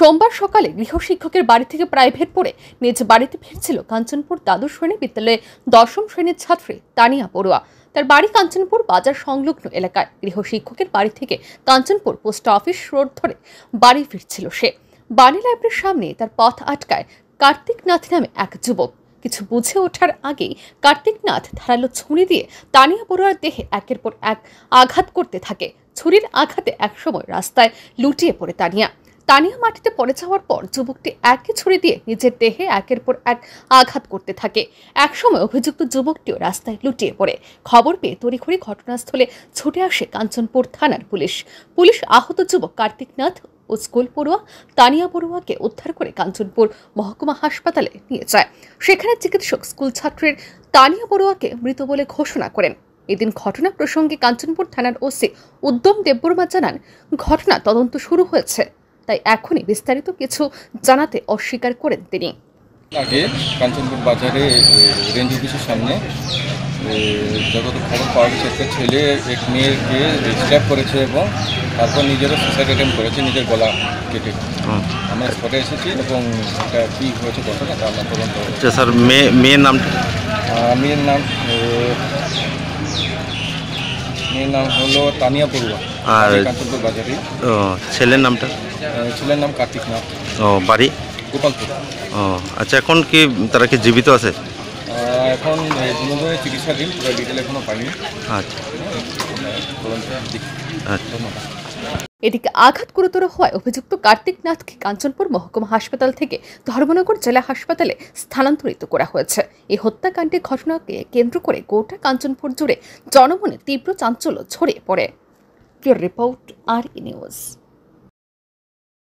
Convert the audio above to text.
সোমবার সকালে গৃহশিক্ষকের বাড়ি থেকে প্রাইভেট পড়ে নিজ বাড়িতে ফিরছিল কাঞ্চনপুর দ্বাদশ শ্রেণি বিদ্যালয়ে দশম শ্রেণির ছাত্রী তানিয়া পড়ুয়া। তার বাড়ি কাঞ্চনপুর বাজার সংলগ্ন এলাকায় গৃহশিক্ষকের বাড়ি থেকে কাঞ্চনপুর পোস্ট অফিস রোড ধরে বাড়ি ফিরছিল সে। বাণী লাইব্রেরির সামনে তার পথ আটকায় কার্তিক নাথ নামে এক যুবক। কিছু বুঝে ওঠার আগেই কার্তিক নাথ ধারালো ছুরি দিয়ে তানিয়া বড়ুয়ার দেহে একের পর এক আঘাত করতে থাকে। ছুরির আঘাতে একসময় রাস্তায় লুটিয়ে পড়ে তানিয়া। তানিয়া মাটিতে পড়ে যাওয়ার পর যুবকটি একই ছুরি দিয়ে নিজের দেহে একের পর এক আঘাত করতে থাকে। একসময় অভিযুক্ত যুবকটিও রাস্তায় লুটিয়ে পড়ে। খবর পেয়ে তড়িঘড়ি ঘটনাস্থলে ছুটে আসে কাঞ্চনপুর থানার পুলিশ। পুলিশ আহত যুবক কার্তিক নাথ ও স্কুল পড়ুয়া তানিয়া বড়ুয়াকে উদ্ধার করে কাঞ্চনপুর মহকুমা হাসপাতালে নিয়ে যায়। সেখানে চিকিৎসক স্কুল ছাত্রের তানিয়া বড়ুয়াকে মৃত বলে ঘোষণা করেন। এদিন ঘটনা প্রসঙ্গে কাঞ্চনপুর থানার ওসি উদ্যম দেববর্মা জানান, ঘটনা তদন্ত শুরু হয়েছে। তাই এখনই বিস্তারিত কিছু জানাতে অস্বীকার করেন তিনি। আগে কাঞ্চনপুর বাজারে রেঞ্জ অফিসের সামনে যত খবর পাওয়া গেছে একটা ছেলে এক মেয়েকে স্ট্যাপ করেছে এবং তারপর নিজেরও সুসাইড অ্যাটেম্প করেছে নিজের গলা কেটে। আমরা স্পটে এসেছি এবং এটা কী হয়েছে ঘটনা তা আমরা তদন্ত আচ্ছা স্যার মেয়ে মেয়ের নামটা মেয়ের নাম মেয়ের নাম হলো তানিয়া পড়ুয়া। আর- কাঞ্চনপুর বাজারে ও ছেলের নামটা? ছেলের নাম কার্তিক নাথ। ও বাড়ি? গোপালপুর। ও আচ্ছা এখন কি তারা কি জীবিত আছে? এখন এ, দুজনে চিকিৎসাধীন পুরো ডিটেল এখনও পাইনি। আচ্ছা। আচ্ছা। এদিকে আঘাত গুরুতর হওয়ায় অভিযুক্ত কার্তিক নাথকে কাঞ্চনপুর মহকুমা হাসপাতাল থেকে ধর্মনগর জেলা হাসপাতালে স্থানান্তরিত করা হয়েছে। এই হত্যাকাণ্ডের ঘটনাকে কেন্দ্র করে গোটা কাঞ্চনপুর জুড়ে জনমনে তীব্র চাঞ্চল্য ছড়িয়ে পড়ে। রিপোর্ট আর নিউজ।